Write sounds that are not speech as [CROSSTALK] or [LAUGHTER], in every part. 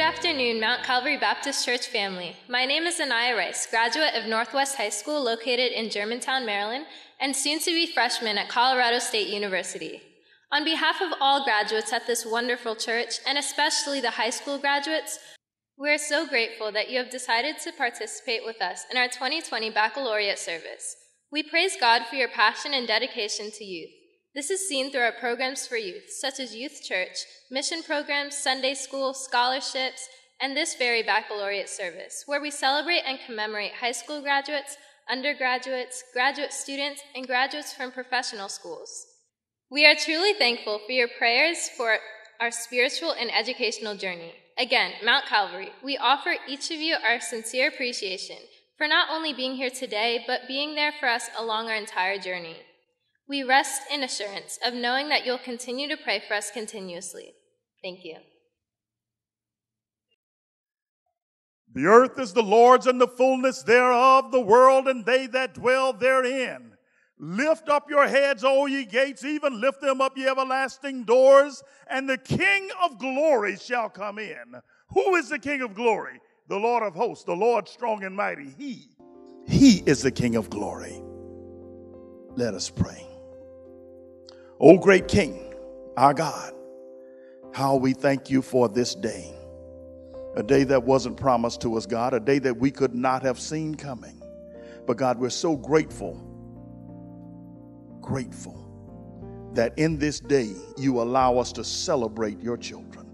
Good afternoon, Mount Calvary Baptist Church family. My name is Anaya Rice, graduate of Northwest High School located in Germantown, Maryland, and soon to be freshman at Colorado State University. On behalf of all graduates at this wonderful church, and especially the high school graduates, we are so grateful that you have decided to participate with us in our 2020 baccalaureate service. We praise God for your passion and dedication to youth. This is seen through our programs for youth, such as Youth Church, mission programs, Sunday school, scholarships, and this very baccalaureate service, where we celebrate and commemorate high school graduates, undergraduates, graduate students, and graduates from professional schools. We are truly thankful for your prayers for our spiritual and educational journey. Again, Mount Calvary, we offer each of you our sincere appreciation for not only being here today, but being there for us along our entire journey. We rest in assurance of knowing that you'll continue to pray for us continuously. Thank you. The earth is the Lord's and the fullness thereof, the world and they that dwell therein. Lift up your heads, O ye gates, even lift them up, ye everlasting doors, and the King of glory shall come in. Who is the King of glory? The Lord of hosts, the Lord strong and mighty. He, He is the King of glory. Let us pray. O great King, our God, how we thank you for this day. A day that wasn't promised to us, God, a day that we could not have seen coming. But God, we're so grateful, grateful that in this day you allow us to celebrate your children.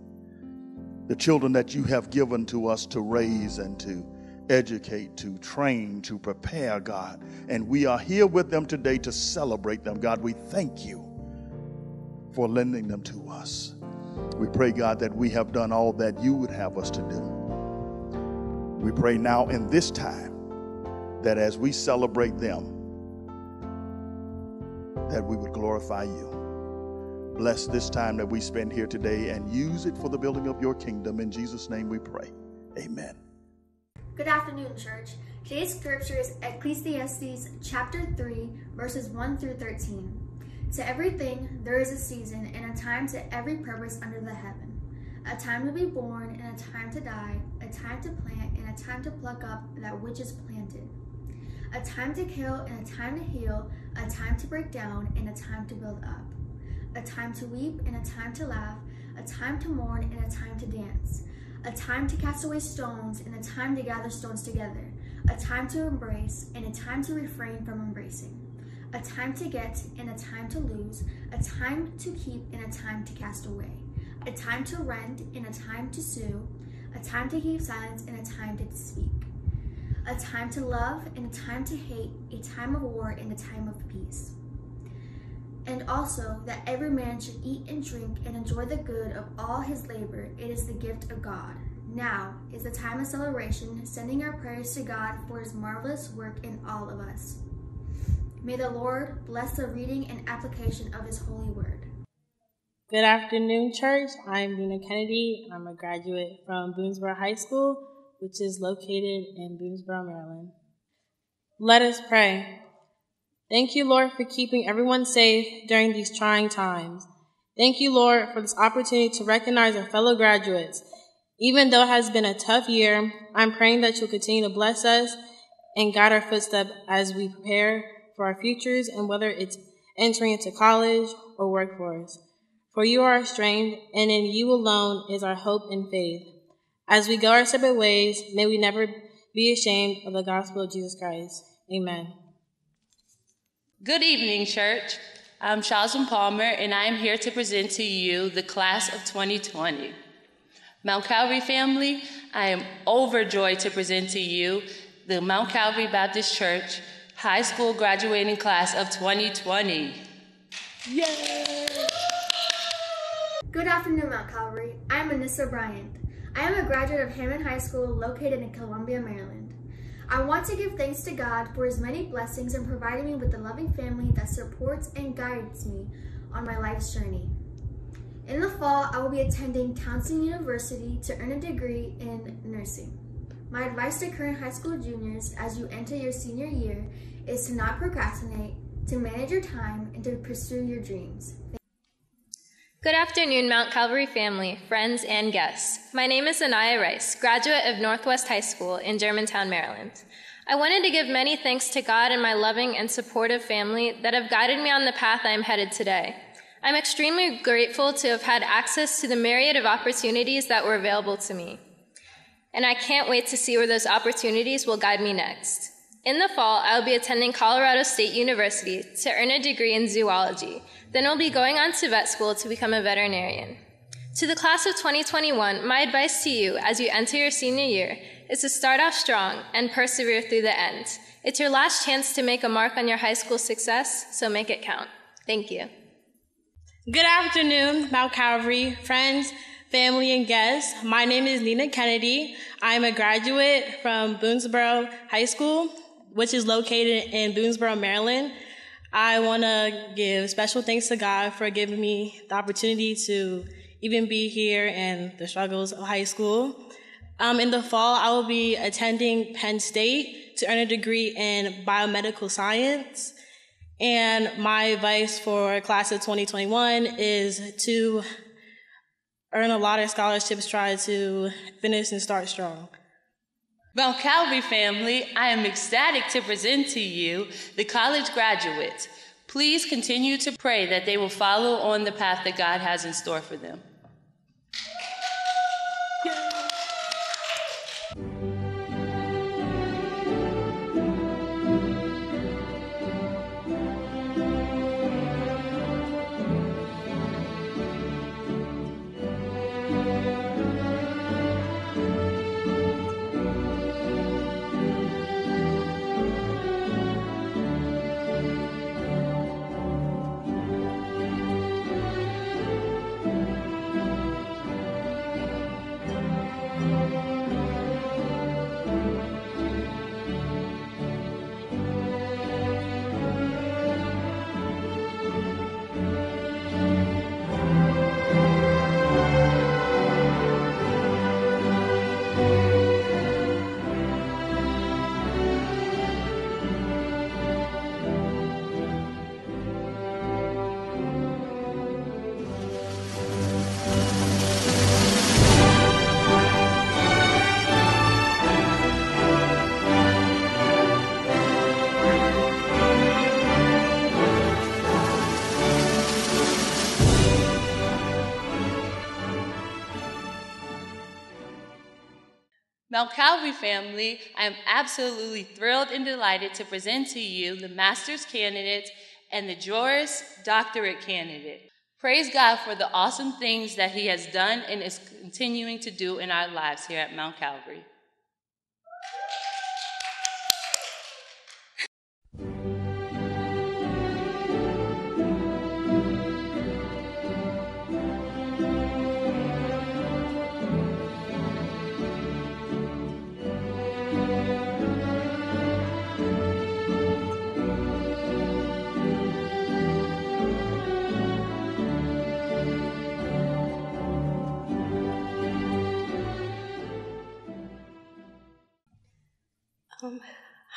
The children that you have given to us to raise and to educate, to train, to prepare, God. And we are here with them today to celebrate them. God, we thank you for lending them to us. We pray, God, that we have done all that you would have us to do. We pray now in this time that as we celebrate them, that we would glorify you. Bless this time that we spend here today and use it for the building of your kingdom. In Jesus' name we pray. Amen. Good afternoon, church. Today's scripture is Ecclesiastes chapter 3, verses 1 through 13. To everything there is a season and a time to every purpose under the heaven. A time to be born and a time to die, a time to plant and a time to pluck up that which is planted. A time to kill and a time to heal, a time to break down and a time to build up. A time to weep and a time to laugh, a time to mourn and a time to dance. A time to cast away stones and a time to gather stones together. A time to embrace and a time to refrain from embracing a time to get and a time to lose, a time to keep and a time to cast away, a time to rend and a time to sue, a time to keep silence and a time to speak, a time to love and a time to hate, a time of war and a time of peace. And also that every man should eat and drink and enjoy the good of all his labor. It is the gift of God. Now is the time of celebration, sending our prayers to God for his marvelous work in all of us. May the Lord bless the reading and application of his holy word. Good afternoon, church. I'm Nina Kennedy. I'm a graduate from Boonsboro High School, which is located in Boonsboro, Maryland. Let us pray. Thank you, Lord, for keeping everyone safe during these trying times. Thank you, Lord, for this opportunity to recognize our fellow graduates. Even though it has been a tough year, I'm praying that you'll continue to bless us and guide our footsteps as we prepare for our futures and whether it's entering into college or workforce. For you are our strength, and in you alone is our hope and faith. As we go our separate ways, may we never be ashamed of the gospel of Jesus Christ. Amen. Good evening, church. I'm Charleston Palmer, and I am here to present to you the class of 2020. Mount Calvary family, I am overjoyed to present to you the Mount Calvary Baptist Church high school graduating class of 2020. Yay! Good afternoon, Mount Calvary. I'm Anissa Bryant. I am a graduate of Hammond High School located in Columbia, Maryland. I want to give thanks to God for his many blessings and providing me with a loving family that supports and guides me on my life's journey. In the fall, I will be attending Towson University to earn a degree in nursing. My advice to current high school juniors as you enter your senior year is to not procrastinate, to manage your time, and to pursue your dreams. Good afternoon, Mount Calvary family, friends, and guests. My name is Anaya Rice, graduate of Northwest High School in Germantown, Maryland. I wanted to give many thanks to God and my loving and supportive family that have guided me on the path I am headed today. I'm extremely grateful to have had access to the myriad of opportunities that were available to me. And I can't wait to see where those opportunities will guide me next. In the fall, I will be attending Colorado State University to earn a degree in zoology. Then I'll be going on to vet school to become a veterinarian. To the class of 2021, my advice to you as you enter your senior year is to start off strong and persevere through the end. It's your last chance to make a mark on your high school success, so make it count. Thank you. Good afternoon, Mount Calvary, friends, family, and guests. My name is Nina Kennedy. I'm a graduate from Boonsboro High School which is located in Boonsboro, Maryland. I want to give special thanks to God for giving me the opportunity to even be here and the struggles of high school. Um, in the fall, I will be attending Penn State to earn a degree in biomedical science. And my advice for class of 2021 is to earn a lot of scholarships, try to finish and start strong. Mount Calvary family, I am ecstatic to present to you the college graduates. Please continue to pray that they will follow on the path that God has in store for them. Mount Calvary family, I am absolutely thrilled and delighted to present to you the master's candidate and the Juris Doctorate candidate. Praise God for the awesome things that He has done and is continuing to do in our lives here at Mount Calvary.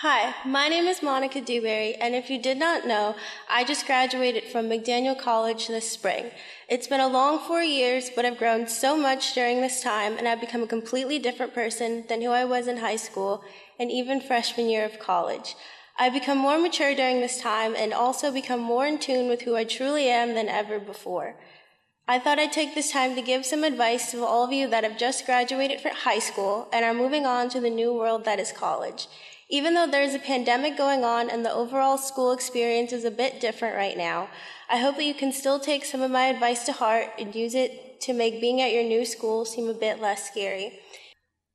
Hi, my name is Monica Dewberry, and if you did not know, I just graduated from McDaniel College this spring. It's been a long four years, but I've grown so much during this time, and I've become a completely different person than who I was in high school and even freshman year of college. I've become more mature during this time and also become more in tune with who I truly am than ever before. I thought I'd take this time to give some advice to all of you that have just graduated from high school and are moving on to the new world that is college. Even though there's a pandemic going on and the overall school experience is a bit different right now, I hope that you can still take some of my advice to heart and use it to make being at your new school seem a bit less scary.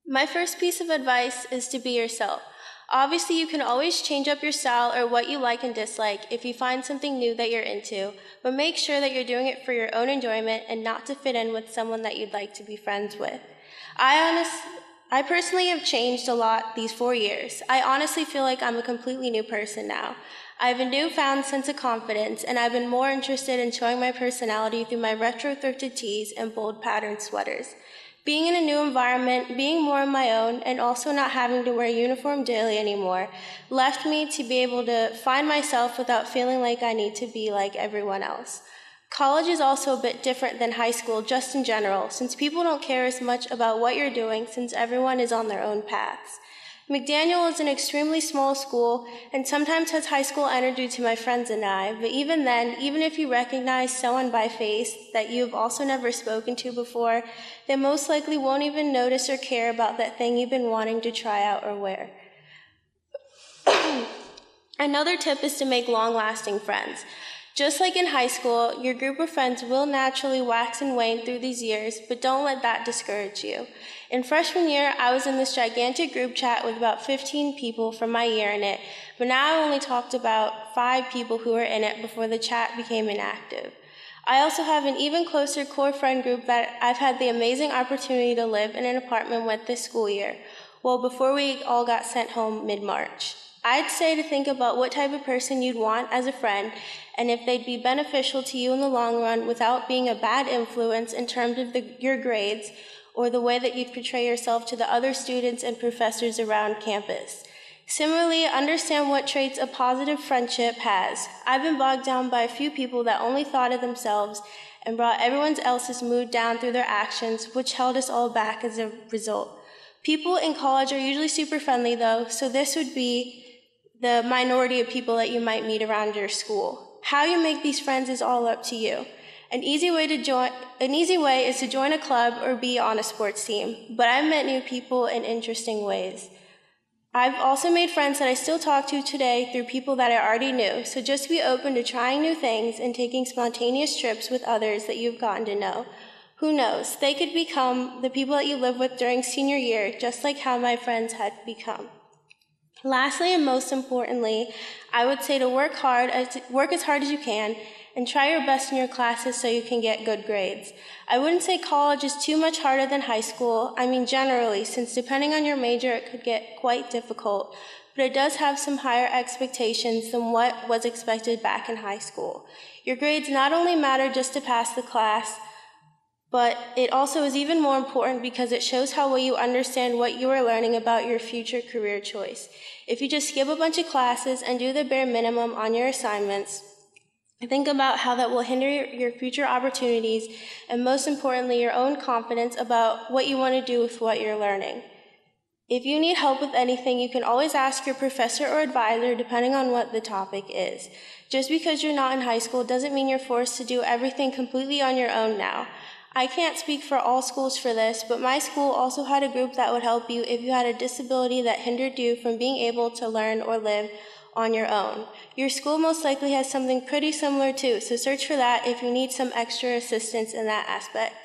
My first piece of advice is to be yourself. Obviously, you can always change up your style or what you like and dislike if you find something new that you're into, but make sure that you're doing it for your own enjoyment and not to fit in with someone that you'd like to be friends with. I honest, I personally have changed a lot these four years. I honestly feel like I'm a completely new person now. I have a newfound sense of confidence, and I've been more interested in showing my personality through my retro thrifted tees and bold patterned sweaters. Being in a new environment, being more on my own, and also not having to wear uniform daily anymore left me to be able to find myself without feeling like I need to be like everyone else. College is also a bit different than high school just in general, since people don't care as much about what you're doing since everyone is on their own paths. McDaniel is an extremely small school and sometimes has high school energy to my friends and I, but even then, even if you recognize someone by face that you have also never spoken to before, they most likely won't even notice or care about that thing you've been wanting to try out or wear. [CLEARS THROAT] Another tip is to make long lasting friends. Just like in high school, your group of friends will naturally wax and wane through these years, but don't let that discourage you. In freshman year, I was in this gigantic group chat with about 15 people from my year in it, but now I only talked about five people who were in it before the chat became inactive. I also have an even closer core friend group that I've had the amazing opportunity to live in an apartment with this school year, well, before we all got sent home mid March. I'd say to think about what type of person you'd want as a friend and if they'd be beneficial to you in the long run without being a bad influence in terms of the, your grades or the way that you'd portray yourself to the other students and professors around campus. Similarly, understand what traits a positive friendship has. I've been bogged down by a few people that only thought of themselves and brought everyone else's mood down through their actions, which held us all back as a result. People in college are usually super friendly, though, so this would be the minority of people that you might meet around your school. How you make these friends is all up to you. An easy way to join an easy way is to join a club or be on a sports team, but I've met new people in interesting ways. I've also made friends that I still talk to today through people that I already knew, so just be open to trying new things and taking spontaneous trips with others that you've gotten to know. Who knows? They could become the people that you live with during senior year, just like how my friends had become. Lastly, and most importantly, I would say to work hard, work as hard as you can, and try your best in your classes so you can get good grades. I wouldn't say college is too much harder than high school. I mean, generally, since depending on your major, it could get quite difficult. But it does have some higher expectations than what was expected back in high school. Your grades not only matter just to pass the class, but it also is even more important because it shows how well you understand what you are learning about your future career choice. If you just skip a bunch of classes and do the bare minimum on your assignments, think about how that will hinder your future opportunities and most importantly, your own confidence about what you want to do with what you're learning. If you need help with anything, you can always ask your professor or advisor depending on what the topic is. Just because you're not in high school doesn't mean you're forced to do everything completely on your own now. I can't speak for all schools for this, but my school also had a group that would help you if you had a disability that hindered you from being able to learn or live on your own. Your school most likely has something pretty similar too, so search for that if you need some extra assistance in that aspect.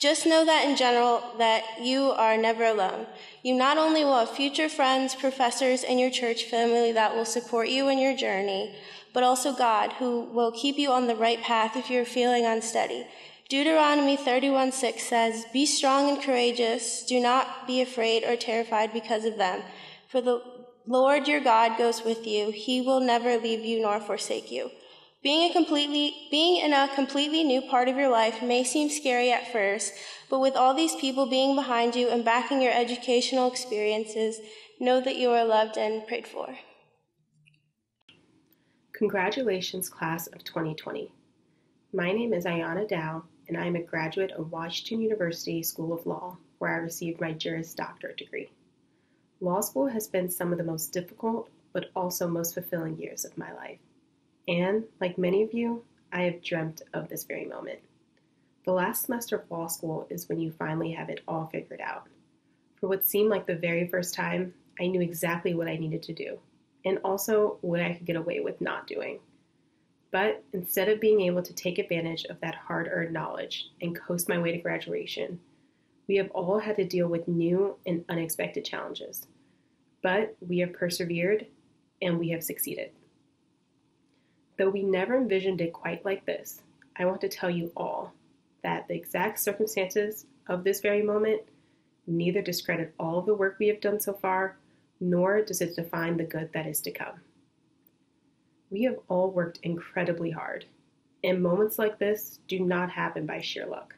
Just know that in general that you are never alone. You not only will have future friends, professors, and your church family that will support you in your journey, but also God who will keep you on the right path if you're feeling unsteady. Deuteronomy 31 6 says, Be strong and courageous. Do not be afraid or terrified because of them. For the Lord your God goes with you. He will never leave you nor forsake you. Being, a completely, being in a completely new part of your life may seem scary at first, but with all these people being behind you and backing your educational experiences, know that you are loved and prayed for. Congratulations, class of 2020. My name is Ayana Dow, and I am a graduate of Washington University School of Law, where I received my Juris Doctorate degree. Law school has been some of the most difficult, but also most fulfilling years of my life. And, like many of you, I have dreamt of this very moment. The last semester of law school is when you finally have it all figured out. For what seemed like the very first time, I knew exactly what I needed to do, and also what I could get away with not doing. But instead of being able to take advantage of that hard earned knowledge and coast my way to graduation, we have all had to deal with new and unexpected challenges. But we have persevered and we have succeeded. Though we never envisioned it quite like this, I want to tell you all that the exact circumstances of this very moment neither discredit all of the work we have done so far, nor does it define the good that is to come. We have all worked incredibly hard, and moments like this do not happen by sheer luck.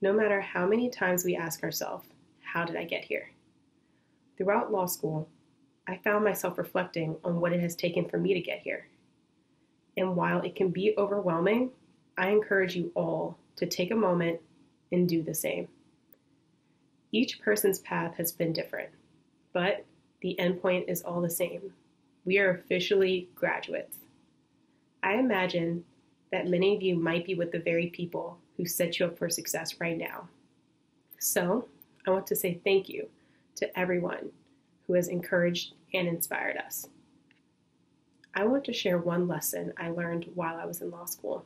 No matter how many times we ask ourselves, How did I get here? Throughout law school, I found myself reflecting on what it has taken for me to get here. And while it can be overwhelming, I encourage you all to take a moment and do the same. Each person's path has been different, but the endpoint is all the same. We are officially graduates. I imagine that many of you might be with the very people who set you up for success right now. So, I want to say thank you to everyone who has encouraged and inspired us. I want to share one lesson I learned while I was in law school.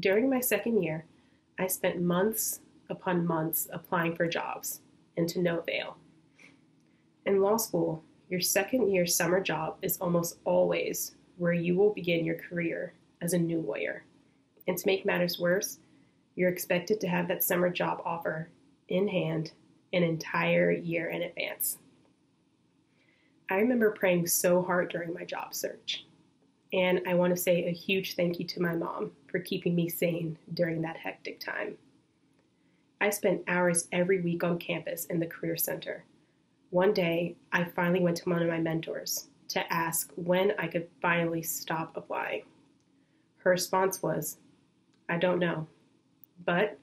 During my second year, I spent months upon months applying for jobs, and to no avail. In law school, your second year summer job is almost always where you will begin your career as a new lawyer. And to make matters worse, you're expected to have that summer job offer in hand an entire year in advance. I remember praying so hard during my job search. And I want to say a huge thank you to my mom for keeping me sane during that hectic time. I spent hours every week on campus in the Career Center. One day, I finally went to one of my mentors to ask when I could finally stop applying. Her response was, I don't know, but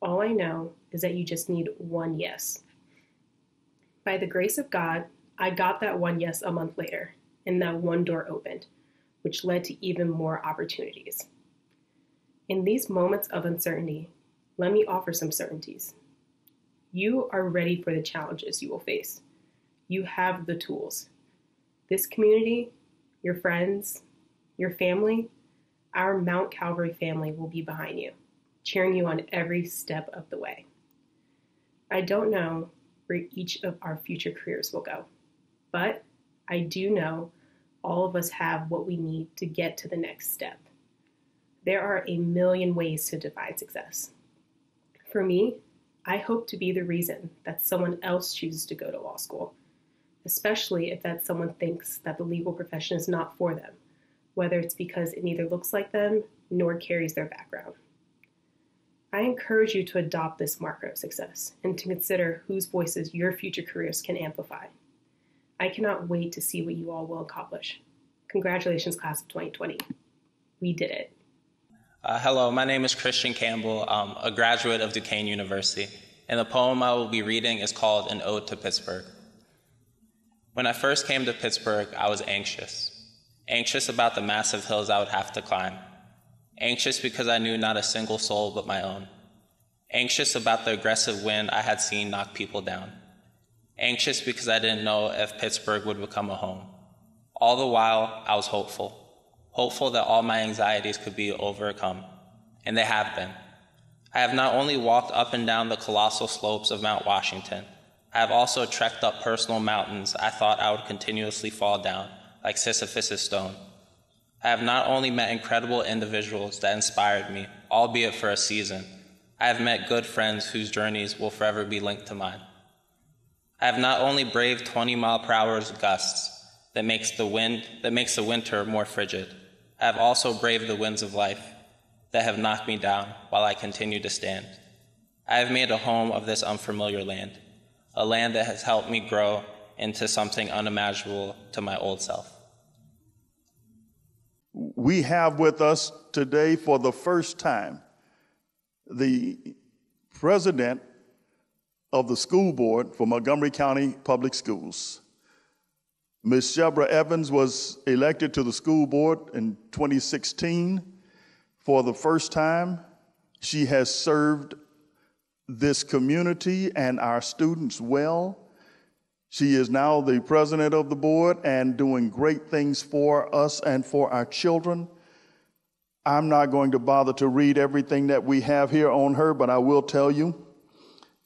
all I know is that you just need one yes. By the grace of God, I got that one yes a month later, and that one door opened, which led to even more opportunities. In these moments of uncertainty, let me offer some certainties. You are ready for the challenges you will face. You have the tools. This community, your friends, your family, our Mount Calvary family will be behind you, cheering you on every step of the way. I don't know where each of our future careers will go, but I do know all of us have what we need to get to the next step. There are a million ways to define success. For me, I hope to be the reason that someone else chooses to go to law school, especially if that someone thinks that the legal profession is not for them, whether it's because it neither looks like them nor carries their background. I encourage you to adopt this marker of success and to consider whose voices your future careers can amplify. I cannot wait to see what you all will accomplish. Congratulations, class of 2020. We did it. Uh, hello, my name is Christian Campbell, um, a graduate of Duquesne University, and the poem I will be reading is called An Ode to Pittsburgh. When I first came to Pittsburgh, I was anxious. Anxious about the massive hills I would have to climb. Anxious because I knew not a single soul but my own. Anxious about the aggressive wind I had seen knock people down. Anxious because I didn't know if Pittsburgh would become a home. All the while, I was hopeful hopeful that all my anxieties could be overcome, and they have been. I have not only walked up and down the colossal slopes of Mount Washington, I have also trekked up personal mountains I thought I would continuously fall down, like Sisyphus' stone. I have not only met incredible individuals that inspired me, albeit for a season, I have met good friends whose journeys will forever be linked to mine. I have not only braved 20 mile per hour gusts that makes the wind that makes the winter more frigid, I have also braved the winds of life that have knocked me down while I continue to stand. I have made a home of this unfamiliar land, a land that has helped me grow into something unimaginable to my old self. We have with us today for the first time the president of the school board for Montgomery County Public Schools. Ms. Shebra Evans was elected to the school board in 2016 for the first time. She has served this community and our students well. She is now the president of the board and doing great things for us and for our children. I'm not going to bother to read everything that we have here on her, but I will tell you,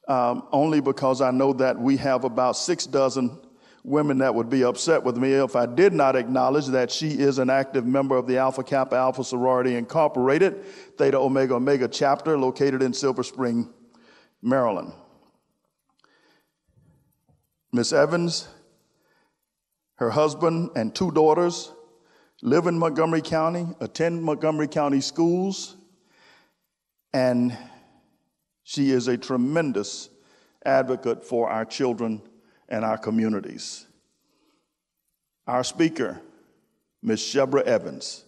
um, only because I know that we have about six dozen women that would be upset with me if I did not acknowledge that she is an active member of the Alpha Kappa Alpha Sorority Incorporated, Theta Omega Omega chapter located in Silver Spring, Maryland. Miss Evans, her husband, and two daughters live in Montgomery County, attend Montgomery County schools, and she is a tremendous advocate for our children and our communities. Our speaker, Ms. Shebra Evans.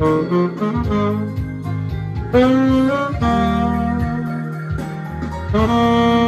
oh you.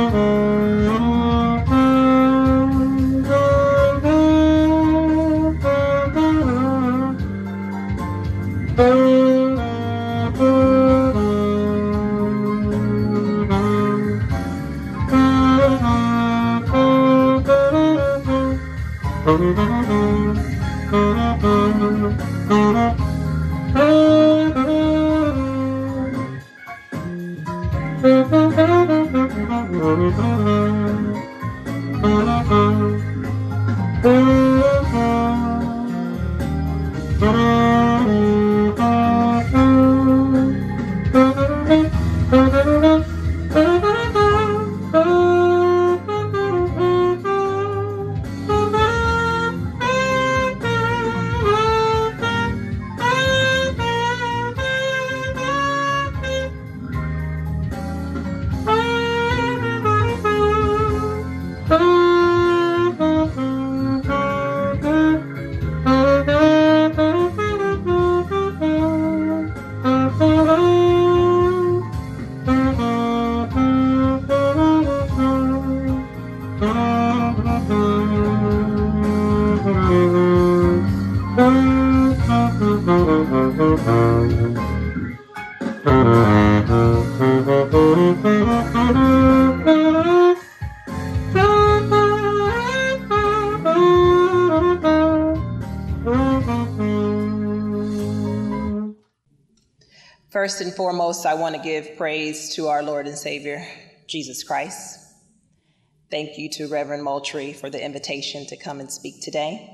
First and foremost, I want to give praise to our Lord and Savior, Jesus Christ. Thank you to Reverend Moultrie for the invitation to come and speak today.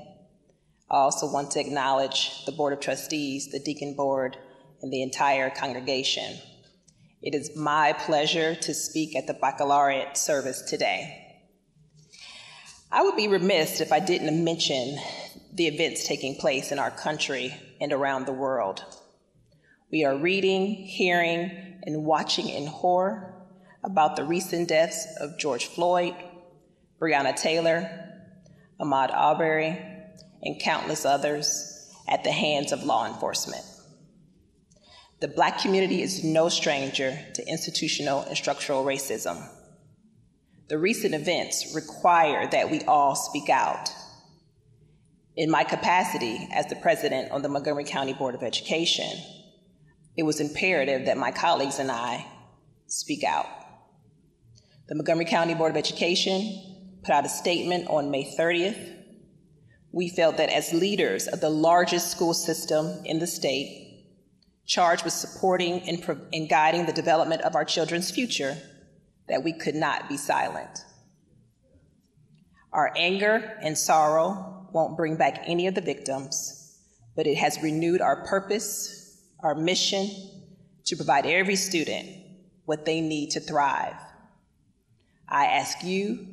I also want to acknowledge the Board of Trustees, the Deacon Board, and the entire congregation. It is my pleasure to speak at the baccalaureate service today. I would be remiss if I didn't mention the events taking place in our country and around the world. We are reading, hearing, and watching in horror about the recent deaths of George Floyd, Breonna Taylor, Ahmaud Arbery, and countless others at the hands of law enforcement. The Black community is no stranger to institutional and structural racism. The recent events require that we all speak out. In my capacity as the president of the Montgomery County Board of Education, it was imperative that my colleagues and I speak out. The Montgomery County Board of Education put out a statement on May 30th. We felt that as leaders of the largest school system in the state, charged with supporting and, and guiding the development of our children's future, that we could not be silent. Our anger and sorrow won't bring back any of the victims, but it has renewed our purpose our mission to provide every student what they need to thrive. I ask you,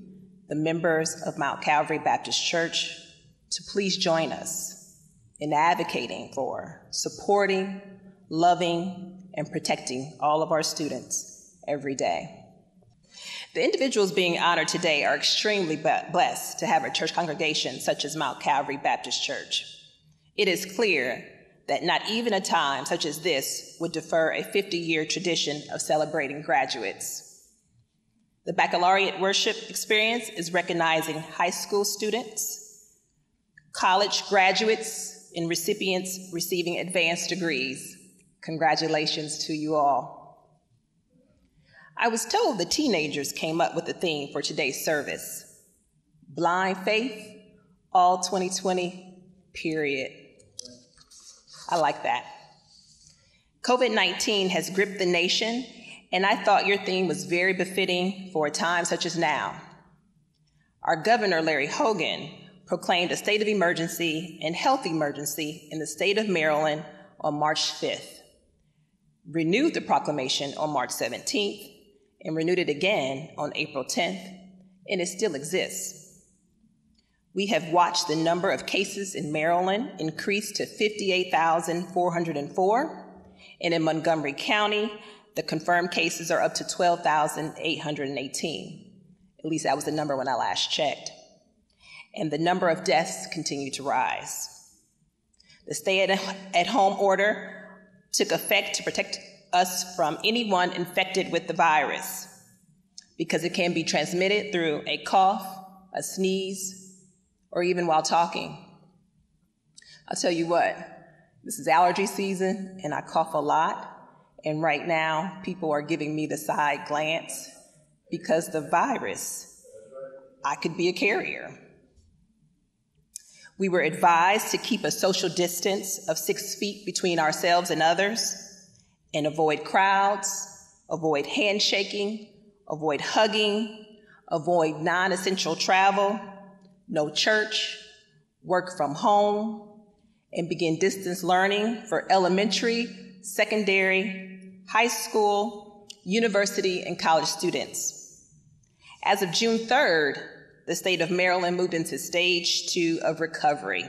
the members of Mount Calvary Baptist Church, to please join us in advocating for, supporting, loving, and protecting all of our students every day. The individuals being honored today are extremely blessed to have a church congregation such as Mount Calvary Baptist Church. It is clear that not even a time such as this would defer a 50 year tradition of celebrating graduates. The baccalaureate worship experience is recognizing high school students, college graduates, and recipients receiving advanced degrees. Congratulations to you all. I was told the teenagers came up with the theme for today's service Blind Faith, all 2020, period. I like that. COVID 19 has gripped the nation, and I thought your theme was very befitting for a time such as now. Our governor, Larry Hogan, proclaimed a state of emergency and health emergency in the state of Maryland on March 5th, renewed the proclamation on March 17th, and renewed it again on April 10th, and it still exists. We have watched the number of cases in Maryland increase to 58,404, and in Montgomery County, the confirmed cases are up to 12,818. At least that was the number when I last checked. And the number of deaths continue to rise. The stay at home order took effect to protect us from anyone infected with the virus because it can be transmitted through a cough, a sneeze, or even while talking. I'll tell you what, this is allergy season and I cough a lot. And right now, people are giving me the side glance because the virus, I could be a carrier. We were advised to keep a social distance of six feet between ourselves and others and avoid crowds, avoid handshaking, avoid hugging, avoid non essential travel, no church, work from home, and begin distance learning for elementary, secondary, high school, university, and college students. As of June 3rd, the state of Maryland moved into stage two of recovery.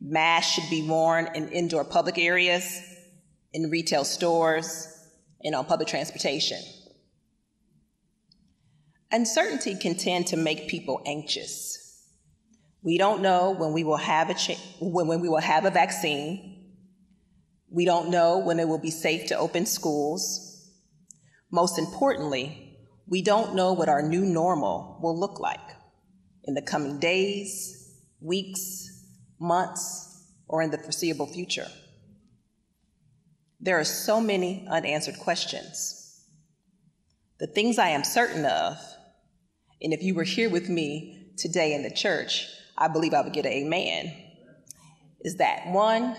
Masks should be worn in indoor public areas, in retail stores, and on public transportation. Uncertainty can tend to make people anxious. We don't know when we will have a cha- when, when we will have a vaccine. We don't know when it will be safe to open schools. Most importantly, we don't know what our new normal will look like in the coming days, weeks, months, or in the foreseeable future. There are so many unanswered questions. The things I am certain of, and if you were here with me today in the church, I believe I would get an amen, is that one,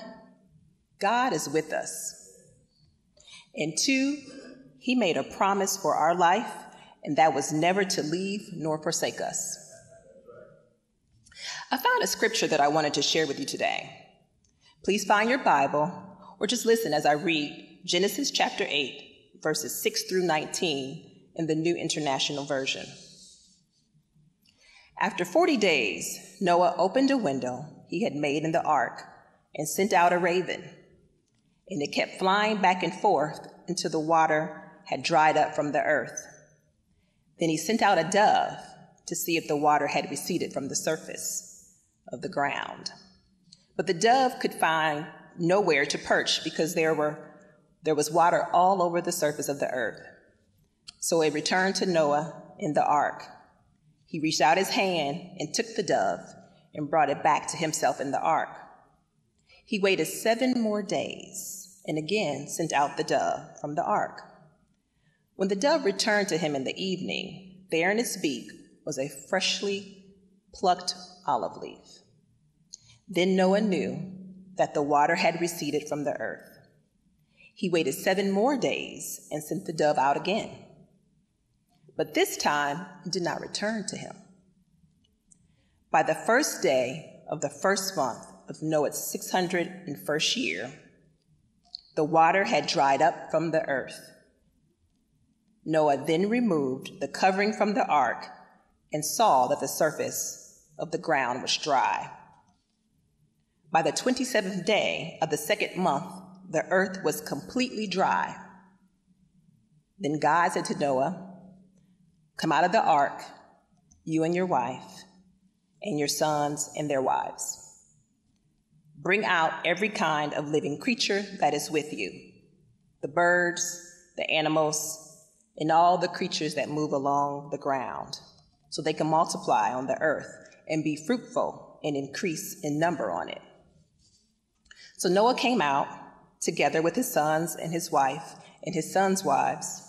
God is with us. And two, He made a promise for our life and that was never to leave nor forsake us. I found a scripture that I wanted to share with you today. Please find your Bible or just listen as I read Genesis chapter 8, verses 6 through 19 in the New International Version. After 40 days, Noah opened a window he had made in the ark and sent out a raven, and it kept flying back and forth until the water had dried up from the earth. Then he sent out a dove to see if the water had receded from the surface of the ground. But the dove could find nowhere to perch because there, were, there was water all over the surface of the earth. So it returned to Noah in the ark. He reached out his hand and took the dove and brought it back to himself in the ark. He waited seven more days and again sent out the dove from the ark. When the dove returned to him in the evening, there in its beak was a freshly plucked olive leaf. Then Noah knew that the water had receded from the earth. He waited seven more days and sent the dove out again. But this time it did not return to him. By the first day of the first month of Noah's 601st year, the water had dried up from the earth Noah then removed the covering from the ark and saw that the surface of the ground was dry. By the 27th day of the second month, the earth was completely dry. Then God said to Noah, Come out of the ark, you and your wife, and your sons and their wives. Bring out every kind of living creature that is with you the birds, the animals, and all the creatures that move along the ground, so they can multiply on the earth and be fruitful and increase in number on it. So Noah came out together with his sons and his wife and his sons' wives,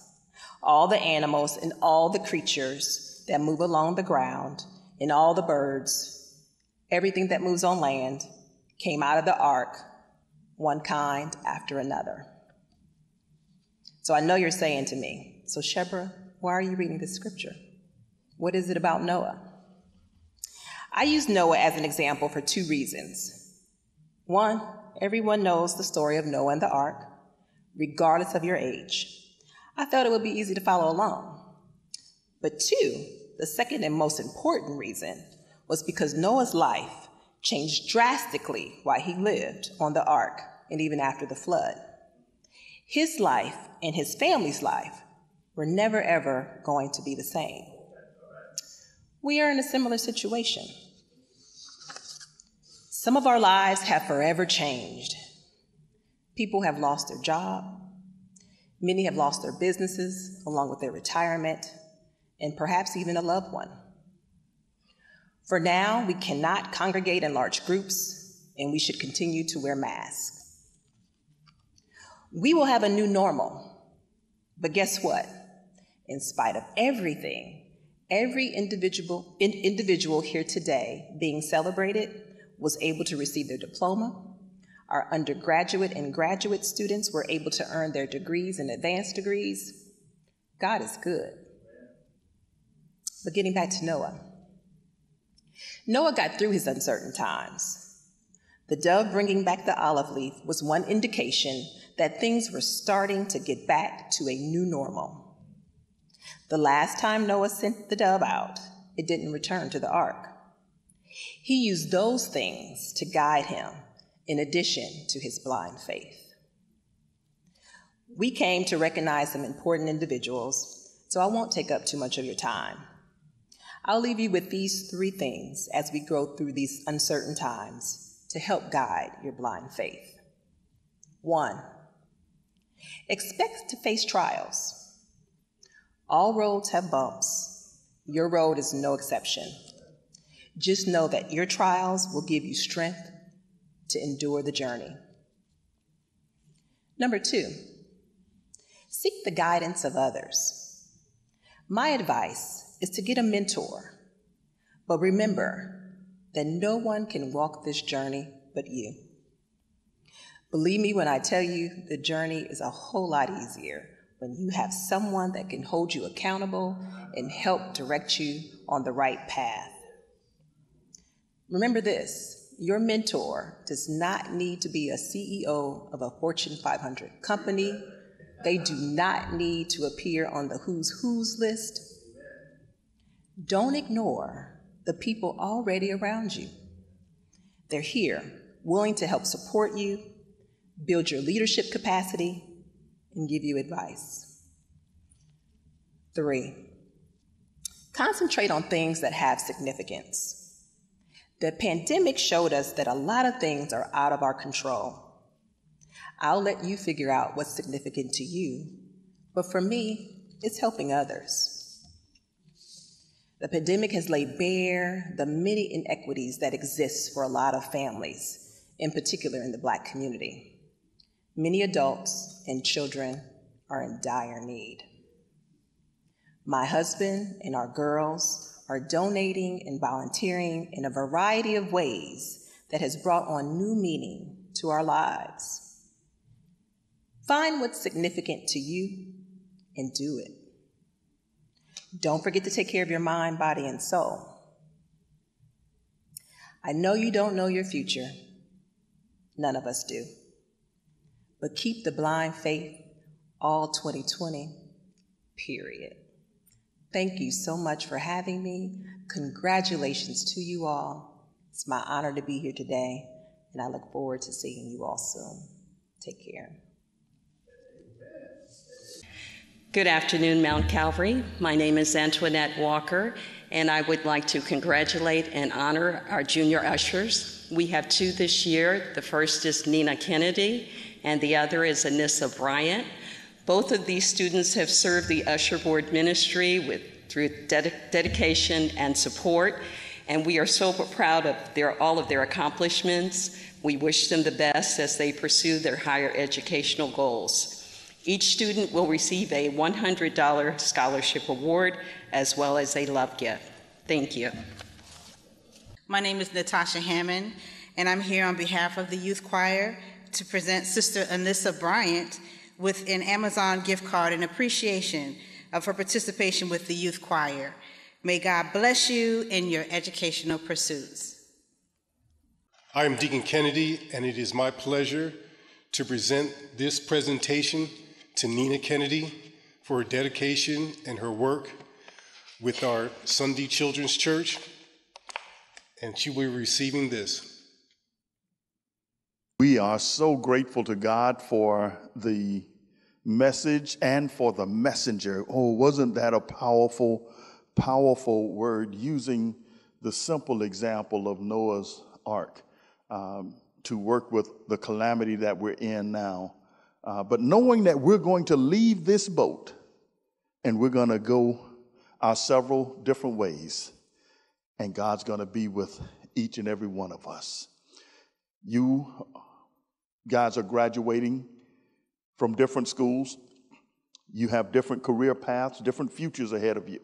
all the animals and all the creatures that move along the ground, and all the birds, everything that moves on land, came out of the ark, one kind after another. So I know you're saying to me, so, Shebra, why are you reading this scripture? What is it about Noah? I use Noah as an example for two reasons. One, everyone knows the story of Noah and the ark, regardless of your age. I felt it would be easy to follow along. But two, the second and most important reason was because Noah's life changed drastically while he lived on the ark and even after the flood. His life and his family's life we're never ever going to be the same. We are in a similar situation. Some of our lives have forever changed. People have lost their job. Many have lost their businesses along with their retirement and perhaps even a loved one. For now, we cannot congregate in large groups and we should continue to wear masks. We will have a new normal, but guess what? In spite of everything, Every individual, in, individual here today being celebrated was able to receive their diploma. Our undergraduate and graduate students were able to earn their degrees and advanced degrees. God is good. But getting back to Noah. Noah got through his uncertain times. The dove bringing back the olive leaf was one indication that things were starting to get back to a new normal. The last time Noah sent the dove out, it didn't return to the ark. He used those things to guide him in addition to his blind faith. We came to recognize some important individuals, so I won't take up too much of your time. I'll leave you with these three things as we go through these uncertain times to help guide your blind faith. One, expect to face trials. All roads have bumps. Your road is no exception. Just know that your trials will give you strength to endure the journey. Number two, seek the guidance of others. My advice is to get a mentor, but remember that no one can walk this journey but you. Believe me when I tell you the journey is a whole lot easier when you have someone that can hold you accountable and help direct you on the right path. Remember this your mentor does not need to be a CEO of a Fortune 500 company. They do not need to appear on the who's who's list. Don't ignore the people already around you. They're here, willing to help support you, build your leadership capacity, and give you advice. Three, concentrate on things that have significance. The pandemic showed us that a lot of things are out of our control. I'll let you figure out what's significant to you, but for me, it's helping others. The pandemic has laid bare the many inequities that exist for a lot of families, in particular in the Black community. Many adults and children are in dire need. My husband and our girls are donating and volunteering in a variety of ways that has brought on new meaning to our lives. Find what's significant to you and do it. Don't forget to take care of your mind, body, and soul. I know you don't know your future. None of us do but keep the blind faith all 2020, period. Thank you so much for having me. Congratulations to you all. It's my honor to be here today, and I look forward to seeing you all soon. Take care. Good afternoon, Mount Calvary. My name is Antoinette Walker, and I would like to congratulate and honor our junior ushers. We have two this year. The first is Nina Kennedy, and the other is Anissa Bryant. Both of these students have served the Usher Board ministry with, through ded- dedication and support, and we are so proud of their, all of their accomplishments. We wish them the best as they pursue their higher educational goals. Each student will receive a $100 scholarship award as well as a love gift. Thank you. My name is Natasha Hammond, and I'm here on behalf of the youth choir to present Sister Anissa Bryant with an Amazon gift card in appreciation of her participation with the youth choir. May God bless you in your educational pursuits. I am Deacon Kennedy, and it is my pleasure to present this presentation to Nina Kennedy for her dedication and her work with our Sunday Children's Church. And she will be receiving this. We are so grateful to God for the message and for the messenger. Oh, wasn't that a powerful, powerful word using the simple example of Noah's ark um, to work with the calamity that we're in now. Uh, but knowing that we're going to leave this boat and we're going to go our several different ways, and God's going to be with each and every one of us. You guys are graduating from different schools. You have different career paths, different futures ahead of you.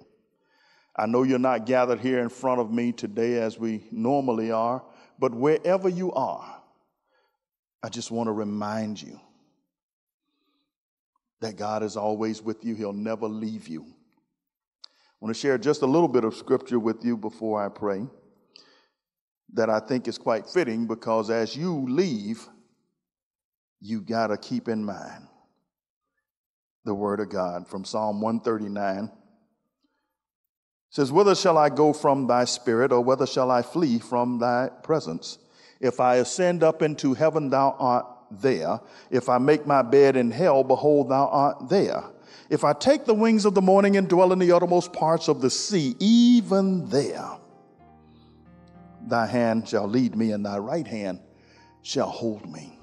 I know you're not gathered here in front of me today as we normally are, but wherever you are, I just want to remind you that God is always with you, He'll never leave you. I want to share just a little bit of scripture with you before I pray that I think is quite fitting because as you leave, you got to keep in mind the word of God from Psalm 139 says, Whither shall I go from thy spirit, or whither shall I flee from thy presence? If I ascend up into heaven, thou art there. If I make my bed in hell, behold, thou art there. If I take the wings of the morning and dwell in the uttermost parts of the sea, even there thy hand shall lead me, and thy right hand shall hold me.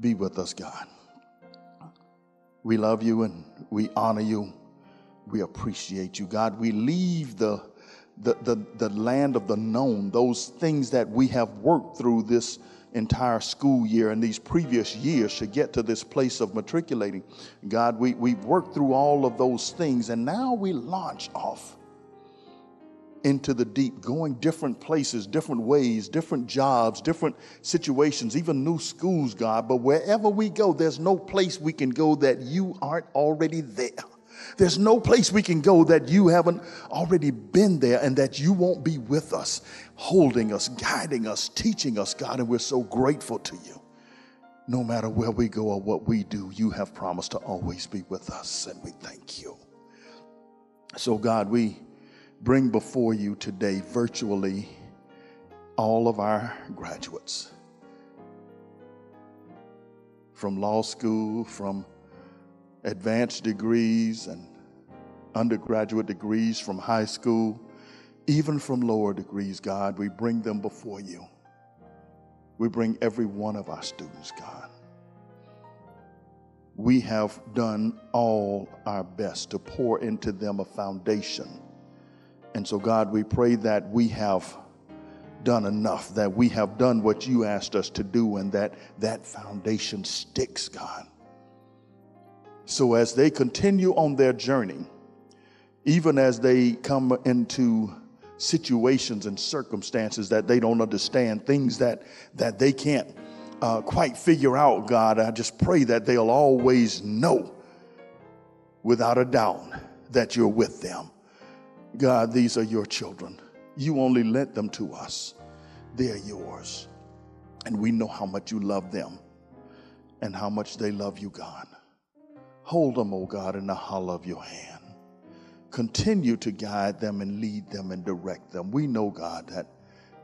Be with us, God. We love you and we honor you. We appreciate you, God. We leave the, the, the, the land of the known, those things that we have worked through this entire school year and these previous years to get to this place of matriculating. God, we, we've worked through all of those things and now we launch off into the deep, going different places, different ways, different jobs, different situations, even new schools, God. But wherever we go, there's no place we can go that you aren't already there. There's no place we can go that you haven't already been there and that you won't be with us, holding us, guiding us, teaching us, God. And we're so grateful to you. No matter where we go or what we do, you have promised to always be with us, and we thank you. So, God, we bring before you today virtually all of our graduates from law school, from advanced degrees and undergraduate degrees from high school, even from lower degrees, God. We bring them before you. We bring every one of our students, God. We have done all our best to pour into them a foundation and so, God, we pray that we have done enough, that we have done what you asked us to do, and that that foundation sticks, God. So, as they continue on their journey, even as they come into situations and circumstances that they don't understand, things that, that they can't uh, quite figure out, God, I just pray that they'll always know without a doubt that you're with them God, these are your children. You only lent them to us. They're yours. And we know how much you love them and how much they love you, God. Hold them, O oh God, in the hollow of your hand. Continue to guide them and lead them and direct them. We know, God, that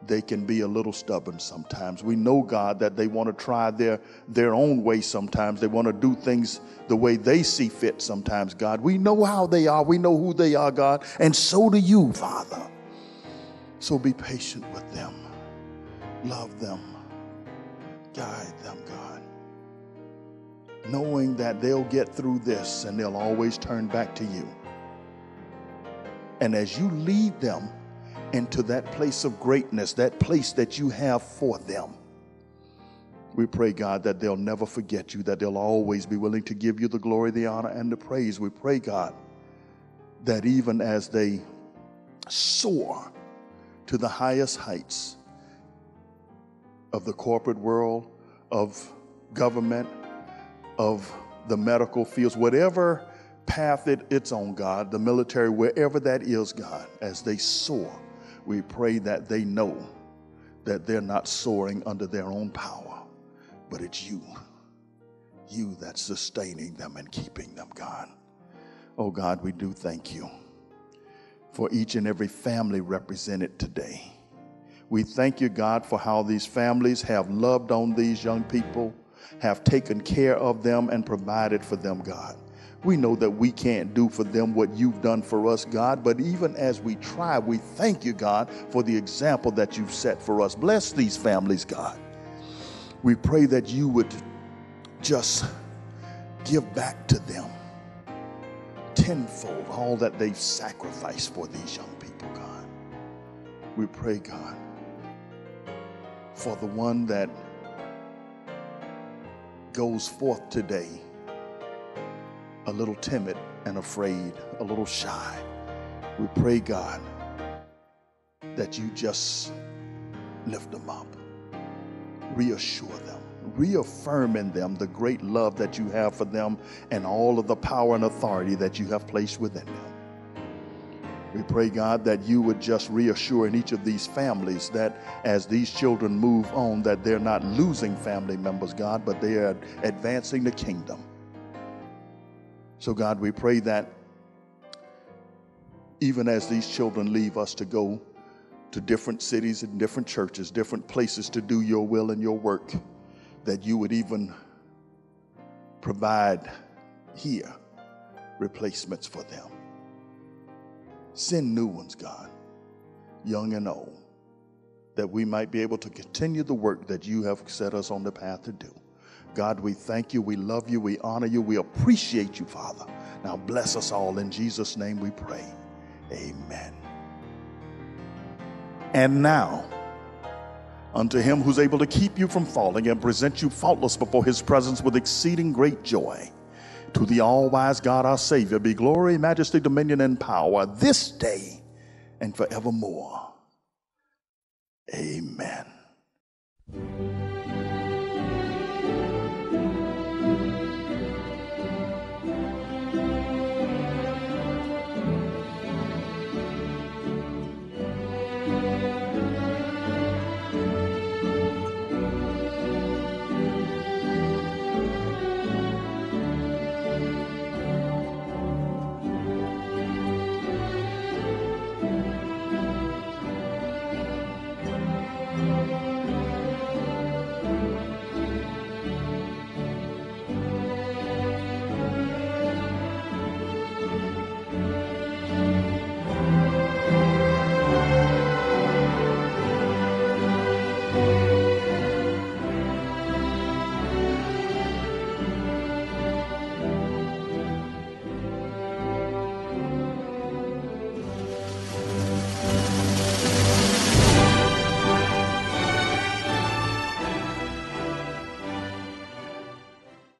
they can be a little stubborn sometimes. We know, God, that they want to try their, their own way sometimes. They want to do things the way they see fit sometimes, God. We know how they are. We know who they are, God. And so do you, Father. So be patient with them. Love them. Guide them, God. Knowing that they'll get through this and they'll always turn back to you. And as you lead them, into that place of greatness, that place that you have for them. We pray, God, that they'll never forget you, that they'll always be willing to give you the glory, the honor, and the praise. We pray, God, that even as they soar to the highest heights of the corporate world, of government, of the medical fields, whatever path it, it's on, God, the military, wherever that is, God, as they soar we pray that they know that they're not soaring under their own power, but it's you. You that's sustaining them and keeping them, God. Oh, God, we do thank you for each and every family represented today. We thank you, God, for how these families have loved on these young people, have taken care of them, and provided for them, God. We know that we can't do for them what you've done for us, God, but even as we try, we thank you, God, for the example that you've set for us. Bless these families, God. We pray that you would just give back to them tenfold all that they've sacrificed for these young people, God. We pray, God, for the one that goes forth today a little timid and afraid, a little shy. We pray, God, that you just lift them up, reassure them, reaffirm in them the great love that you have for them and all of the power and authority that you have placed within them. We pray, God, that you would just reassure in each of these families that as these children move on, that they're not losing family members, God, but they are advancing the kingdom. So, God, we pray that even as these children leave us to go to different cities and different churches, different places to do your will and your work, that you would even provide here replacements for them. Send new ones, God, young and old, that we might be able to continue the work that you have set us on the path to do. God, we thank you, we love you, we honor you, we appreciate you, Father. Now bless us all. In Jesus' name we pray. Amen. And now, unto him who's able to keep you from falling and present you faultless before his presence with exceeding great joy to the all wise God our Savior be glory, majesty, dominion, and power this day and forevermore. Amen.